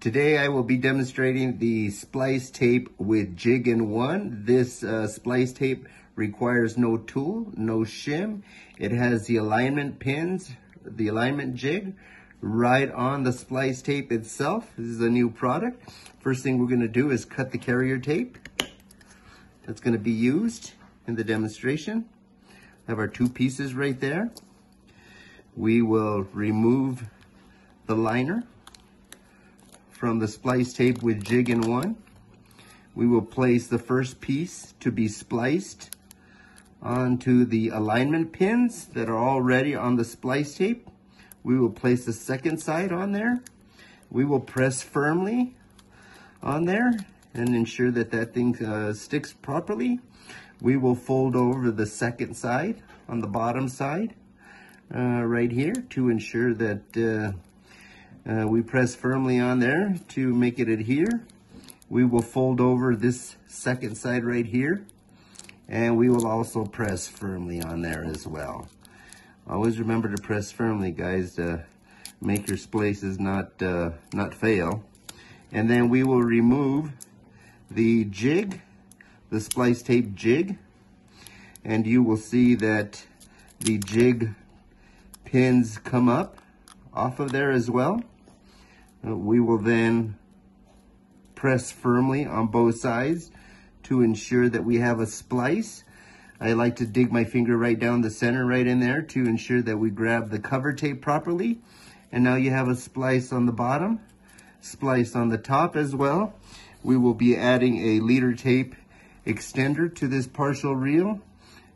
Today I will be demonstrating the splice tape with jig in one. This uh, splice tape requires no tool, no shim. It has the alignment pins, the alignment jig right on the splice tape itself. This is a new product. First thing we're gonna do is cut the carrier tape. That's gonna be used in the demonstration. have our two pieces right there. We will remove the liner from the splice tape with jig in one. We will place the first piece to be spliced onto the alignment pins that are already on the splice tape. We will place the second side on there. We will press firmly on there and ensure that that thing uh, sticks properly. We will fold over the second side on the bottom side uh, right here to ensure that uh, uh, we press firmly on there to make it adhere. We will fold over this second side right here. And we will also press firmly on there as well. Always remember to press firmly, guys, to make your splices not, uh, not fail. And then we will remove the jig, the splice tape jig. And you will see that the jig pins come up off of there as well. Uh, we will then press firmly on both sides to ensure that we have a splice. I like to dig my finger right down the center right in there to ensure that we grab the cover tape properly. And now you have a splice on the bottom, splice on the top as well. We will be adding a leader tape extender to this partial reel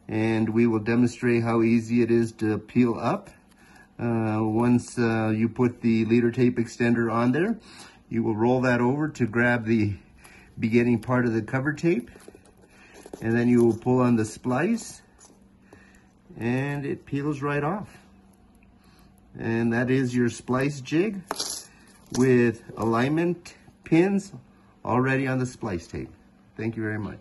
and we will demonstrate how easy it is to peel up. Uh, once uh, you put the leader tape extender on there, you will roll that over to grab the beginning part of the cover tape. And then you will pull on the splice and it peels right off. And that is your splice jig with alignment pins already on the splice tape. Thank you very much.